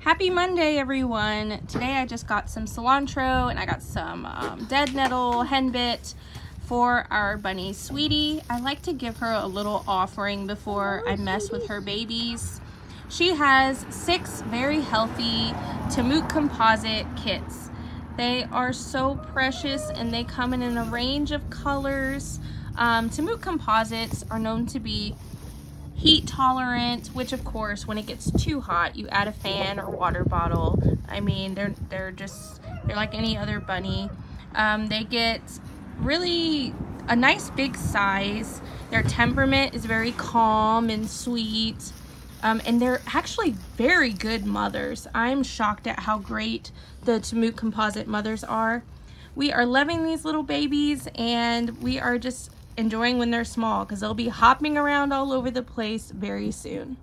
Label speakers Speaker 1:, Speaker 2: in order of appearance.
Speaker 1: Happy Monday, everyone. Today I just got some cilantro and I got some um, dead nettle henbit for our bunny Sweetie. I like to give her a little offering before I mess with her babies. She has six very healthy Tamuk composite kits. They are so precious and they come in a range of colors. Um, composites are known to be heat tolerant, which of course, when it gets too hot, you add a fan or water bottle. I mean, they're, they're just, they're like any other bunny. Um, they get really a nice big size. Their temperament is very calm and sweet. Um, and they're actually very good mothers. I'm shocked at how great the Tamuk composite mothers are. We are loving these little babies and we are just enjoying when they're small because they'll be hopping around all over the place very soon.